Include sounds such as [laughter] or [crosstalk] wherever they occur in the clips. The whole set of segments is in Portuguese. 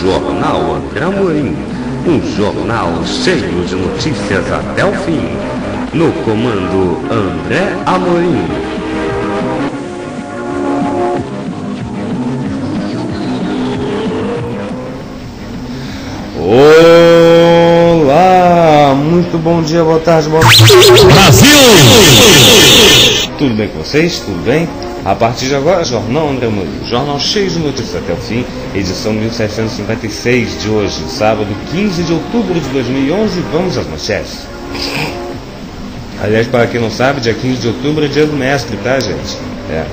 Jornal André Amorim, um jornal cheio de notícias até o fim. No comando André Amorim. Olá, muito bom dia, boa tarde, boa. Brasil! Tudo bem com vocês? Tudo bem? A partir de agora, Jornal André Murilo. Jornal cheio de notícias até o fim. Edição 1756 de hoje, sábado 15 de outubro de 2011. Vamos às manchetes. Aliás, para quem não sabe, dia 15 de outubro é dia do mestre, tá, gente? É.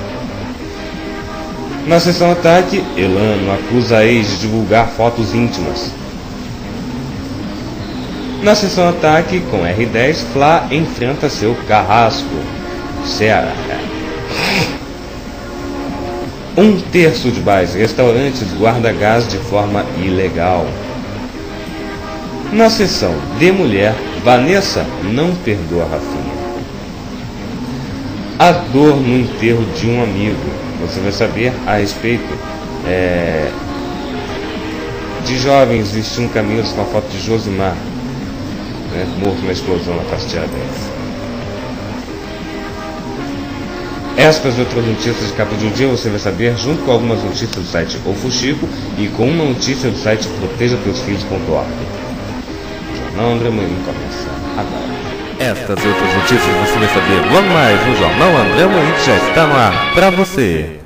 Na sessão ataque, Elano acusa a ex de divulgar fotos íntimas. Na sessão ataque, com R10, Fla enfrenta seu carrasco. Ceará. Um terço de bares e restaurantes guarda gás de forma ilegal. Na sessão de mulher, Vanessa não perdoa Rafinha. A dor no enterro de um amigo. Você vai saber a respeito é, de jovens vestindo camisas com a foto de Josimar, né, morto na explosão na Praça Tiradentes. Estas e outras notícias de capa de um dia você vai saber junto com algumas notícias do site O Fuxico e com uma notícia do site protejateusfilhos.org. Jornal André Marinho começa agora. Estas e outras notícias você vai saber logo mais no Jornal André que já está no ar para você.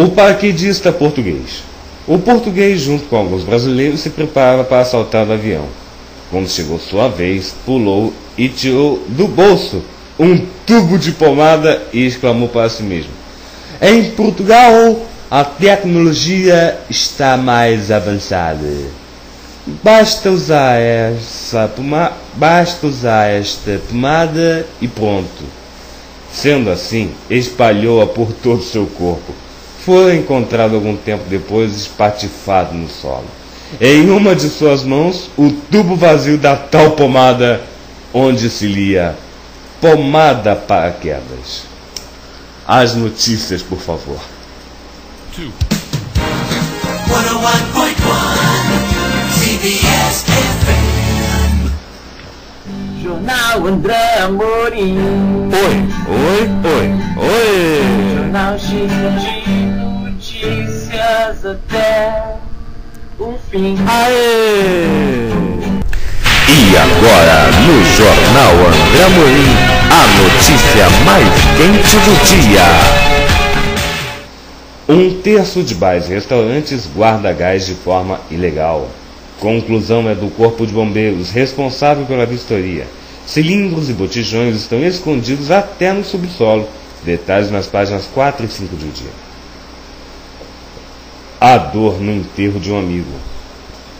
O paraquedista português. O português, junto com alguns brasileiros, se preparava para assaltar o avião. Quando chegou sua vez, pulou e tirou do bolso um tubo de pomada e exclamou para si mesmo: Em Portugal, a tecnologia está mais avançada. Basta usar essa pomada, basta usar esta pomada e pronto. Sendo assim, espalhou-a por todo o seu corpo. Foi encontrado algum tempo depois espatifado no solo. Em uma de suas mãos, o tubo vazio da tal pomada, onde se lia Pomada para quedas. As notícias, por favor. 101.1 CBS FM. Jornal André Amorim. Oi, oi, oi, oi. Jornal de até o fim. Aê! E agora, no Jornal André Amorim, a notícia mais quente do dia. Um terço de bares e restaurantes guarda gás de forma ilegal. Conclusão é do Corpo de Bombeiros, responsável pela vistoria. Cilindros e botijões estão escondidos até no subsolo. Detalhes nas páginas 4 e 5 do dia. A dor no enterro de um amigo.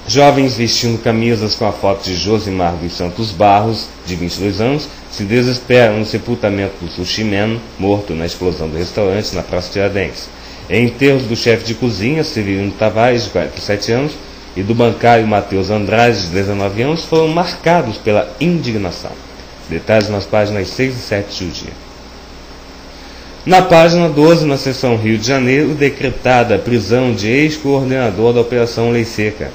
Jovens vestindo camisas com a foto de Josimar dos Santos Barros, de 22 anos, se desesperam no sepultamento do sushi man, morto na explosão do restaurante na Praça Tiradentes. Enterros do chefe de cozinha, Severino Tavares, de 47 anos, e do bancário Matheus Andrade, de 19 anos, foram marcados pela indignação. Detalhes nas páginas 6 e 7 do dia. Na página 12, na seção Rio de Janeiro, decretada a prisão de ex-coordenador da Operação Lei Seca.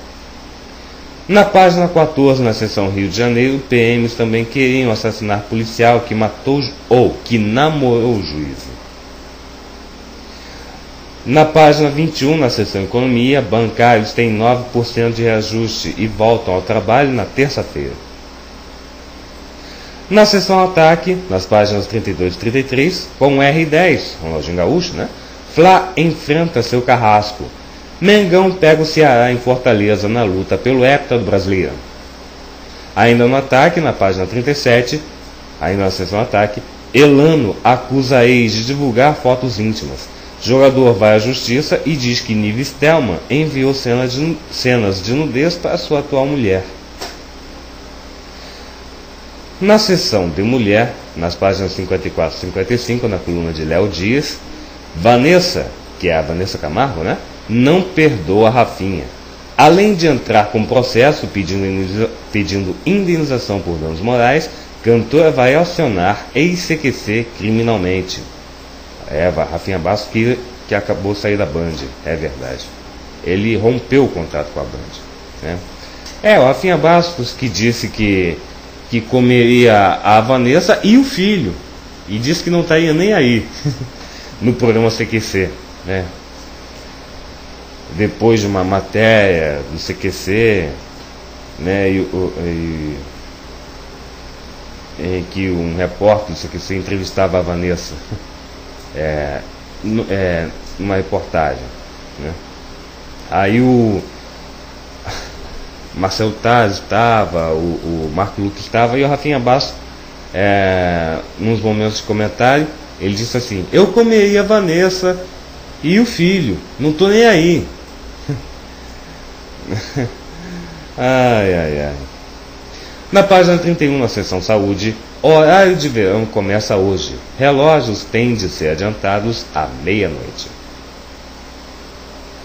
Na página 14, na seção Rio de Janeiro, PMs também queriam assassinar policial que matou ou que namorou o juízo. Na página 21, na seção Economia, bancários têm 9% de reajuste e voltam ao trabalho na terça-feira. Na seção Ataque, nas páginas 32 e 33, com R10, Ronaldinho Gaúcho, né? Fla enfrenta seu carrasco. Mengão pega o Ceará em Fortaleza na luta pelo hepta do brasileiro. Ainda no ataque, na página 37, ainda na seção ataque, Elano acusa a ex de divulgar fotos íntimas. Jogador vai à justiça e diz que Nive Stelman enviou cenas de, cenas de nudez para sua atual mulher. Na seção de mulher, nas páginas 54 e 55, na coluna de Léo Dias, Vanessa, que é a Vanessa Camargo, né? não perdoa Rafinha. Além de entrar com processo pedindo, indenização por danos morais, cantora vai acionar ex-CQC criminalmente. É, Rafinha Bastos que, que acabou de sair da Band, é verdade. Ele rompeu o contrato com a Band. Né? É, o Rafinha Bastos que disse que, que comeria a Vanessa e o filho. E disse que não estaria nem aí [laughs] no programa CQC. Né? depois de uma matéria do CQC, né, e, e, em que um repórter do CQC entrevistava a Vanessa [laughs] é, é, numa reportagem. Né. Aí o Marcelo Taz estava, o, o Marco Lucas estava, e o Rafinha Basso, é, nos momentos de comentário, ele disse assim, eu comeria a Vanessa e o filho, não estou nem aí. [laughs] ai, ai, ai. Na página 31, na seção saúde, horário de verão começa hoje. Relógios têm de ser adiantados à meia-noite.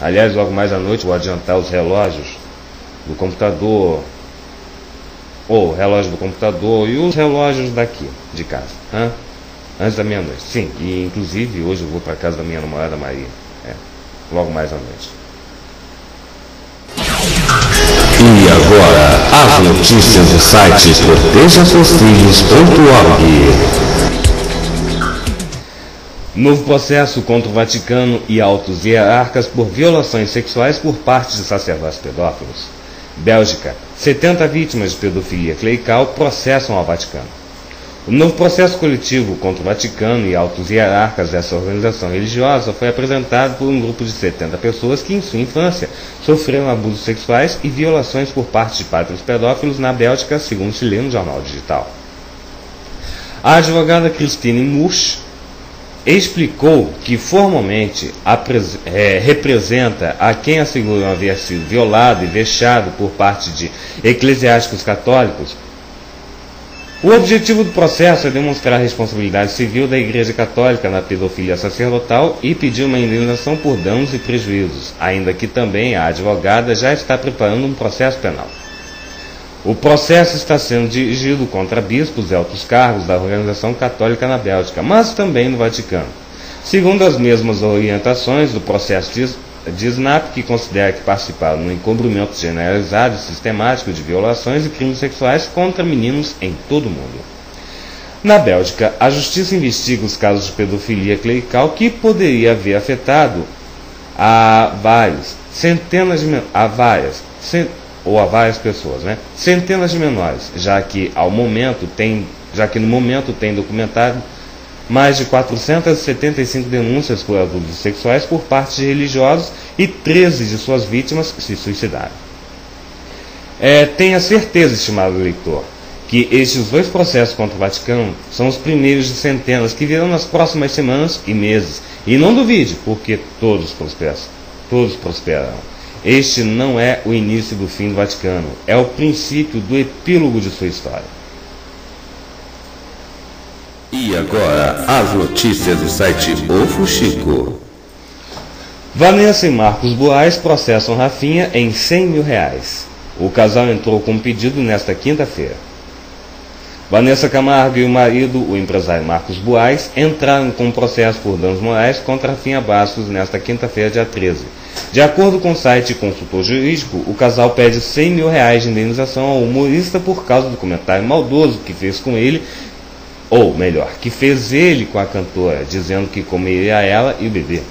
Aliás, logo mais à noite vou adiantar os relógios do computador, ou relógio do computador e os relógios daqui, de casa. Hein? Antes da meia-noite. Sim, e inclusive hoje eu vou para casa da minha namorada Maria. É, logo mais à noite. E agora, as notícias do site protejasseusfilhos.org. Novo processo contra o Vaticano e altos hierarcas por violações sexuais por parte de sacerdotes pedófilos. Bélgica, 70 vítimas de pedofilia clerical processam ao Vaticano. O novo processo coletivo contra o Vaticano e altos hierarcas dessa organização religiosa foi apresentado por um grupo de 70 pessoas que, em sua infância, sofreram abusos sexuais e violações por parte de padres pedófilos na Bélgica, segundo se lê no Jornal Digital. A advogada Christine Musch explicou que formalmente é, representa a quem asseguram haver sido violado e vexado por parte de eclesiásticos católicos o objetivo do processo é demonstrar a responsabilidade civil da Igreja Católica na pedofilia sacerdotal e pedir uma indenização por danos e prejuízos, ainda que também a advogada já está preparando um processo penal. O processo está sendo dirigido contra bispos e altos cargos da organização católica na Bélgica, mas também no Vaticano. Segundo as mesmas orientações do processo de SNAP, que considera que participaram no encobrimento generalizado e sistemático de violações e crimes sexuais contra meninos em todo o mundo. Na Bélgica, a justiça investiga os casos de pedofilia clerical que poderia haver afetado a vários, centenas de a várias, ou a várias pessoas, né? Centenas de menores, já que ao momento tem, já que no momento tem documentado mais de 475 denúncias por abusos sexuais por parte de religiosos e 13 de suas vítimas se suicidaram. É, tenha certeza, estimado leitor, que estes dois processos contra o Vaticano são os primeiros de centenas que virão nas próximas semanas e meses. E não duvide, porque todos prosperam. Todos. Este não é o início do fim do Vaticano, é o princípio do epílogo de sua história. E agora, as notícias do site O Fuxico. Vanessa e Marcos Boas processam Rafinha em 100 mil reais. O casal entrou com um pedido nesta quinta-feira. Vanessa Camargo e o marido, o empresário Marcos Buais, entraram com um processo por danos morais contra Rafinha Bastos nesta quinta-feira, dia 13. De acordo com o site consultor jurídico, o casal pede 100 mil reais de indenização ao humorista por causa do comentário maldoso que fez com ele, ou melhor, que fez ele com a cantora, dizendo que comeria ela e o bebê.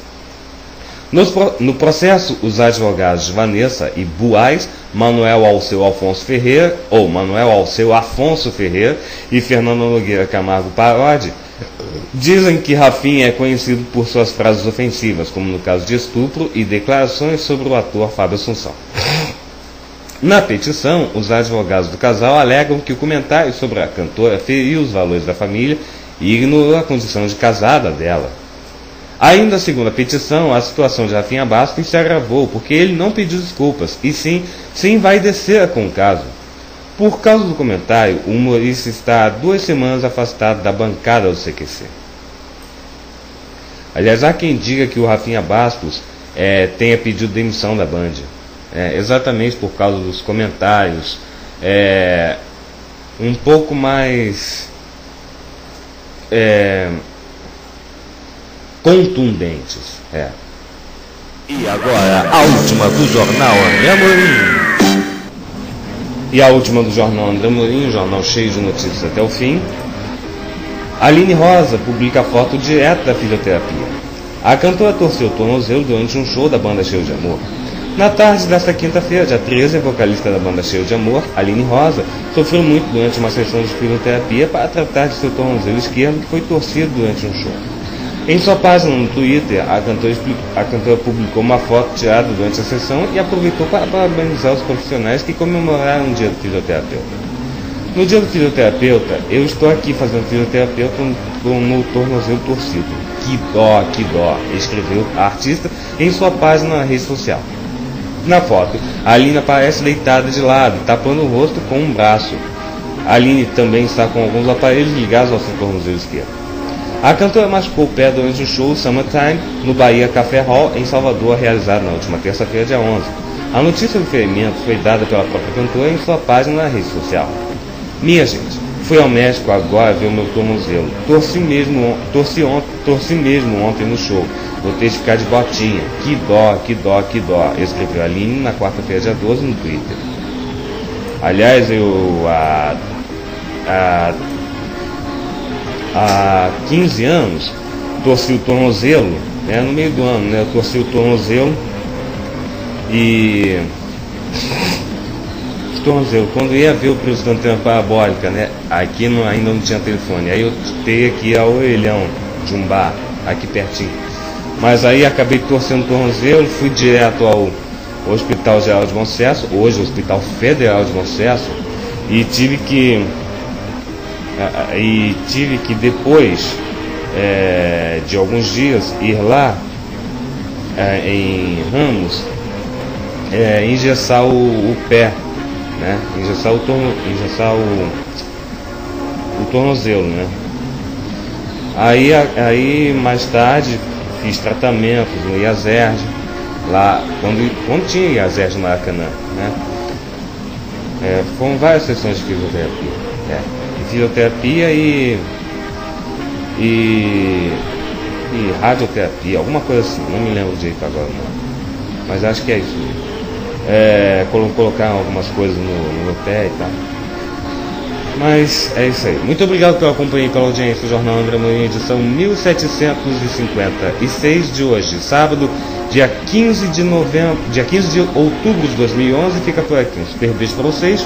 No processo, os advogados de Vanessa e Buais, Manuel Alceu Alfonso Ferreira, ou Manuel Alceu Afonso Ferreira e Fernando Nogueira Camargo Parodi, dizem que Rafinha é conhecido por suas frases ofensivas, como no caso de estupro e declarações sobre o ator Fábio Assunção. Na petição, os advogados do casal alegam que o comentário sobre a cantora feriu os valores da família e ignorou a condição de casada dela. Ainda segundo a petição, a situação de Rafinha Bastos se agravou porque ele não pediu desculpas e sim se envaidecera com o caso. Por causa do comentário, o humorista está há duas semanas afastado da bancada do CQC. Aliás, há quem diga que o Rafinha Bastos é, tenha pedido demissão da Band. É, exatamente por causa dos comentários é, um pouco mais é, contundentes. É. E agora, a última do jornal André Amorim. E a última do jornal André Amorim, um jornal cheio de notícias até o fim. Aline Rosa publica foto direto da fisioterapia. A cantora torceu o tornozelo durante um show da banda Cheio de Amor. Na tarde desta quinta-feira, dia 13, a vocalista da banda Cheio de Amor, Aline Rosa, sofreu muito durante uma sessão de fisioterapia para tratar de seu tornozelo esquerdo que foi torcido durante um show. Em sua página no Twitter, a cantora, a cantora, publicou uma foto tirada durante a sessão e aproveitou para parabenizar os profissionais que comemoraram o dia do fisioterapeuta. No dia do fisioterapeuta, eu estou aqui fazendo fisioterapeuta no tornozelo torcido. Que dó, que dó, escreveu a artista em sua página na rede social. Na foto, a Aline aparece deitada de lado, tapando o rosto com um braço. A Aline também está com alguns aparelhos ligados ao seu tornozelo esquerdo. A cantora machucou o pé durante o show Summertime no Bahia Café Hall, em Salvador, realizado na última terça-feira, dia 11. A notícia do ferimento foi dada pela própria cantora em sua página na rede social. Minha gente, fui ao médico agora ver o meu tornozelo. Torci mesmo, torci, on, torci mesmo ontem no show. Vou ter que ficar de botinha. Que dó, que dó, que dó. Escreveu a Aline na quarta-feira, dia 12, no Twitter. Aliás, eu. A, a, há 15 anos, torci o tornozelo, né, no meio do ano, né, eu torci o tornozelo e [laughs] tornozelo, quando ia ver o preço da parabólica, né, aqui ainda não tinha telefone, aí eu teria aqui a orelhão de um bar, aqui pertinho. Mas aí acabei torcendo o tornozelo, fui direto ao Hospital Geral de Bom Sucesso, hoje Hospital Federal de Bom Sucesso, e tive que e tive que depois é, de alguns dias ir lá é, em Ramos é, engessar o, o, pé, né? Engessar o torno, engessar o, o tornozelo, né? Aí, aí mais tarde fiz tratamentos no IASERG, lá quando, quando tinha IASERG no Maracanã, né? É, foram várias sessões de fisioterapia. É fisioterapia e, e, e radioterapia, alguma coisa assim, não me lembro direito agora não. Mas acho que é isso. É, colocar algumas coisas no, no meu pé e tal. Mas é isso aí. Muito obrigado pela companhia e pela audiência do Jornal André Moinho, edição 1756 de hoje, sábado, dia 15 de novembro, dia 15 de outubro de 2011. Fica por aqui. Um super beijo para vocês.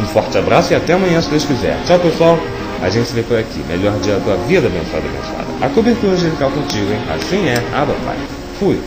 Um forte abraço e até amanhã, se Deus quiser. Tchau, pessoal. A gente se vê por aqui. Melhor dia da tua vida, abençoada, abençoada. A cobertura angelical contigo, hein? Assim é. Abra, Pai. Fui.